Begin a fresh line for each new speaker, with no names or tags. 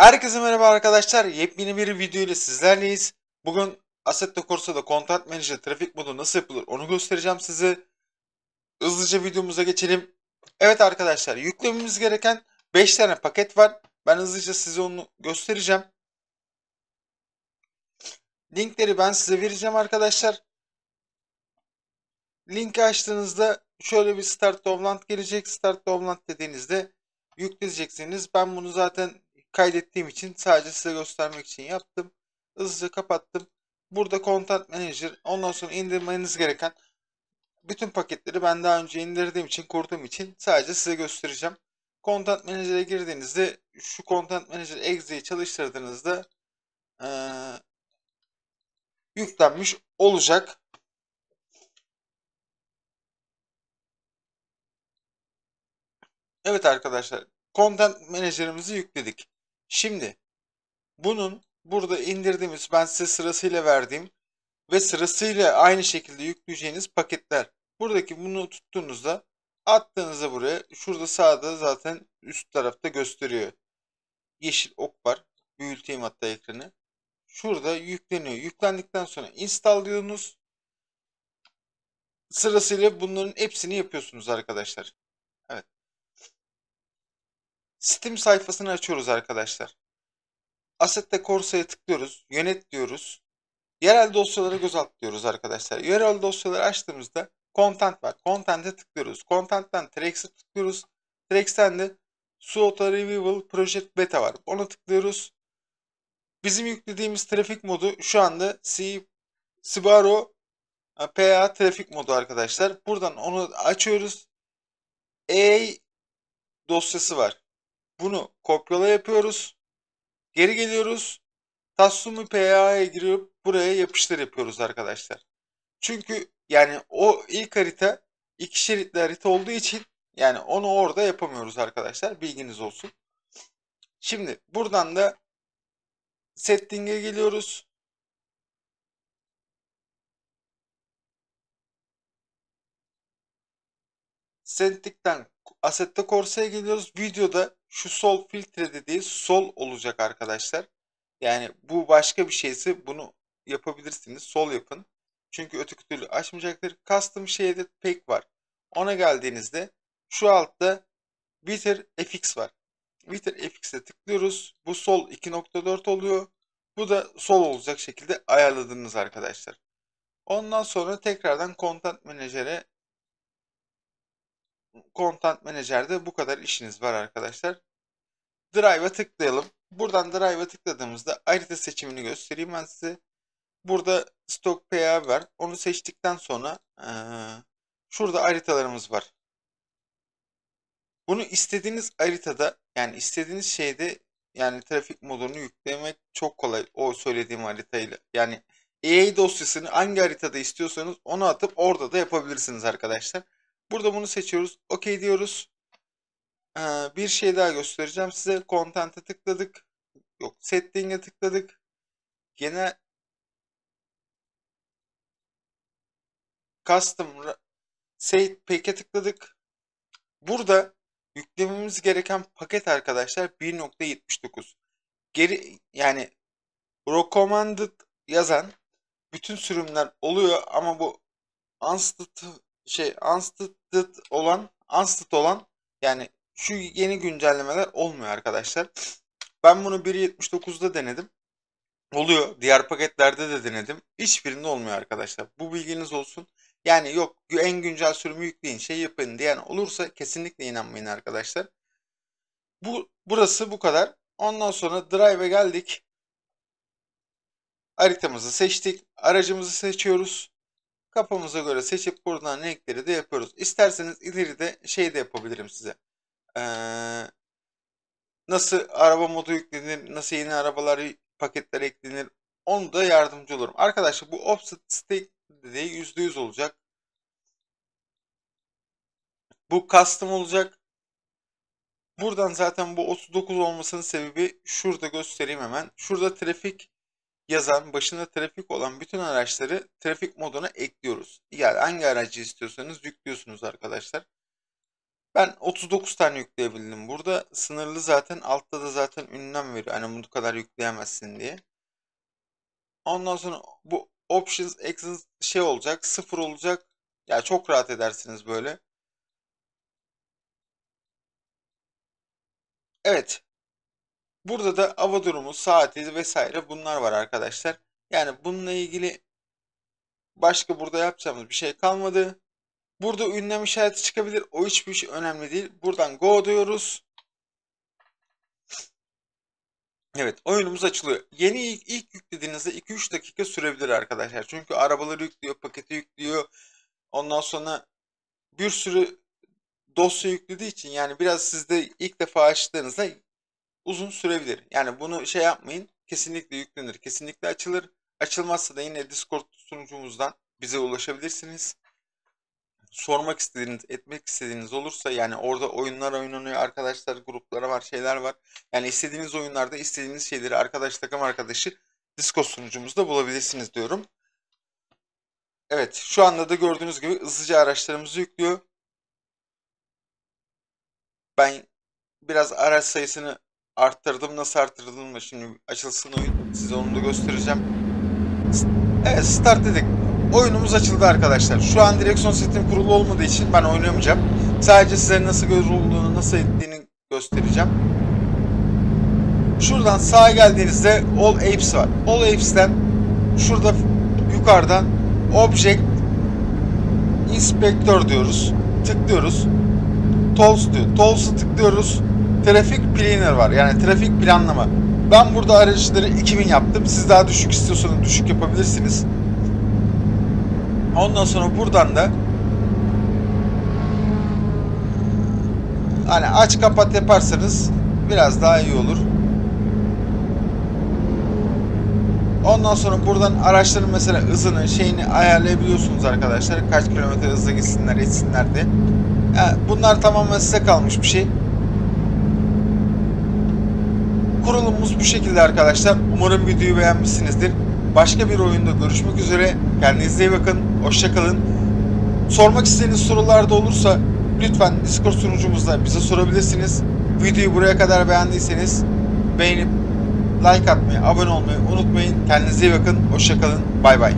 Herkese merhaba arkadaşlar. Yepyeni bir video ile sizlerleyiz. Bugün Assetto Corsa'da Content Manager trafik modu nasıl yapılır onu göstereceğim size. Hızlıca videomuza geçelim. Evet arkadaşlar yüklememiz gereken 5 tane paket var. Ben hızlıca size onu göstereceğim. Linkleri ben size vereceğim arkadaşlar. Linki açtığınızda şöyle bir Start Dovland gelecek. Start Dovland dediğinizde yükleyeceksiniz. Ben bunu zaten kaydettiğim için sadece size göstermek için yaptım. Hızlıca kapattım. Burada Content Manager ondan sonra indirmeniz gereken bütün paketleri ben daha önce indirdiğim için kurduğum için sadece size göstereceğim. Content Manager'e girdiğinizde şu Content Manager Exe'yi çalıştırdığınızda ee, yüklenmiş olacak. Evet arkadaşlar Content Manager'ımızı yükledik. Şimdi bunun burada indirdiğimiz ben size sırasıyla verdiğim ve sırasıyla aynı şekilde yükleyeceğiniz paketler. Buradaki bunu tuttuğunuzda attığınızda buraya şurada sağda zaten üst tarafta gösteriyor. Yeşil ok var. Büyüteyim hatta ekranı. Şurada yükleniyor. Yüklendikten sonra install diyorsunuz. Sırasıyla bunların hepsini yapıyorsunuz arkadaşlar. Steam sayfasını açıyoruz arkadaşlar. Asset'te Corsa'ya tıklıyoruz. Yönet diyoruz. Yerel dosyalara göz atlıyoruz arkadaşlar. Yerel dosyaları açtığımızda Content var. Content'e tıklıyoruz. Content'ten Trex'e tıklıyoruz. Trex'ten de Suota Revival Project Beta var. Ona tıklıyoruz. Bizim yüklediğimiz trafik modu şu anda C Sibaro PA trafik modu arkadaşlar. Buradan onu açıyoruz. E dosyası var. Bunu kopyala yapıyoruz. Geri geliyoruz. Tatsumi PA'ya girip buraya yapıştır yapıyoruz arkadaşlar. Çünkü yani o ilk harita iki şeritli harita olduğu için yani onu orada yapamıyoruz arkadaşlar. Bilginiz olsun. Şimdi buradan da setting'e geliyoruz. Setting'den Assetto Corsa'ya geliyoruz. Videoda şu sol filtre dediği sol olacak arkadaşlar. Yani bu başka bir şeyse bunu yapabilirsiniz. Sol yapın. Çünkü öteki türlü açmayacaktır. Custom şeyde pek var. Ona geldiğinizde şu altta Bitter FX var. Bitter FX'e tıklıyoruz. Bu sol 2.4 oluyor. Bu da sol olacak şekilde ayarladınız arkadaşlar. Ondan sonra tekrardan Content Manager'e Content Manager'de bu kadar işiniz var arkadaşlar. Drive'a tıklayalım. Buradan Drive'a tıkladığımızda harita seçimini göstereyim ben size. Burada Stock PA var. Onu seçtikten sonra ee, şurada haritalarımız var. Bunu istediğiniz haritada yani istediğiniz şeyde yani trafik modunu yüklemek çok kolay o söylediğim haritayla. Yani EA dosyasını hangi haritada istiyorsanız onu atıp orada da yapabilirsiniz arkadaşlar. Burada bunu seçiyoruz. OK diyoruz. Ee, bir şey daha göstereceğim size. Content'e tıkladık. Yok Setting'e tıkladık. Gene Custom Save Pack'e tıkladık. Burada yüklememiz gereken paket arkadaşlar 1.79. Geri yani recommended yazan bütün sürümler oluyor ama bu unstated şey unstated olan unstated olan yani şu yeni güncellemeler olmuyor arkadaşlar. Ben bunu 1.79'da denedim. Oluyor. Diğer paketlerde de denedim. Hiçbirinde olmuyor arkadaşlar. Bu bilginiz olsun. Yani yok en güncel sürümü yükleyin şey yapın diyen olursa kesinlikle inanmayın arkadaşlar. Bu burası bu kadar. Ondan sonra Drive'e geldik. Haritamızı seçtik. Aracımızı seçiyoruz. Kafamıza göre seçip buradan renkleri de yapıyoruz. İsterseniz ileride şey de yapabilirim size. Ee, nasıl araba modu yüklenir, nasıl yeni arabalar paketler eklenir onu da yardımcı olurum. Arkadaşlar bu offset stake dediği %100 olacak. Bu custom olacak. Buradan zaten bu 39 olmasının sebebi şurada göstereyim hemen. Şurada trafik yazan, başında trafik olan bütün araçları trafik moduna ekliyoruz. Yani hangi aracı istiyorsanız yüklüyorsunuz arkadaşlar. Ben 39 tane yükleyebildim. Burada sınırlı zaten. Altta da zaten ünlem veriyor. Hani bu kadar yükleyemezsin diye. Ondan sonra bu options actions şey olacak. Sıfır olacak. Ya çok rahat edersiniz böyle. Evet. Burada da hava durumu, saati vesaire bunlar var arkadaşlar. Yani bununla ilgili başka burada yapacağımız bir şey kalmadı. Burada ünlem işareti çıkabilir. O hiçbir şey önemli değil. Buradan go diyoruz. Evet oyunumuz açılıyor. Yeni ilk, ilk yüklediğinizde 2-3 dakika sürebilir arkadaşlar. Çünkü arabaları yüklüyor, paketi yüklüyor. Ondan sonra bir sürü dosya yüklediği için yani biraz sizde ilk defa açtığınızda uzun sürebilir. Yani bunu şey yapmayın. Kesinlikle yüklenir. Kesinlikle açılır. Açılmazsa da yine Discord sunucumuzdan bize ulaşabilirsiniz. Sormak istediğiniz, etmek istediğiniz olursa yani orada oyunlar oynanıyor, arkadaşlar gruplara var, şeyler var. Yani istediğiniz oyunlarda istediğiniz şeyleri arkadaş takım arkadaşı Discord sunucumuzda bulabilirsiniz diyorum. Evet, şu anda da gördüğünüz gibi hızlıca araçlarımızı yüklüyor. Ben biraz araç sayısını arttırdım. Nasıl arttırdım da şimdi açılsın oyun. Size onu da göstereceğim. Evet start dedik. Oyunumuz açıldı arkadaşlar. Şu an direksiyon setim kurulu olmadığı için ben oynayamayacağım. Sadece size nasıl olduğunu, nasıl ettiğini göstereceğim. Şuradan sağa geldiğinizde All Apes var. All Apes'ten şurada yukarıdan Object Inspector diyoruz. Tıklıyoruz. Tools diyor. Tools'u tıklıyoruz. Trafik Planner var. Yani trafik planlama. Ben burada araçları 2000 yaptım. Siz daha düşük istiyorsanız düşük yapabilirsiniz. Ondan sonra buradan da hani aç kapat yaparsanız biraz daha iyi olur. Ondan sonra buradan araçların mesela hızını şeyini ayarlayabiliyorsunuz arkadaşlar. Kaç kilometre hızla gitsinler etsinler de. Yani bunlar tamamen size kalmış bir şey. Kurulumumuz bu şekilde arkadaşlar. Umarım videoyu beğenmişsinizdir. Başka bir oyunda görüşmek üzere. Kendinize iyi bakın. Hoşçakalın. Sormak istediğiniz sorular da olursa lütfen Discord sunucumuzda bize sorabilirsiniz. Videoyu buraya kadar beğendiyseniz beğenip like atmayı, abone olmayı unutmayın. Kendinize iyi bakın. Hoşçakalın. Bay bay.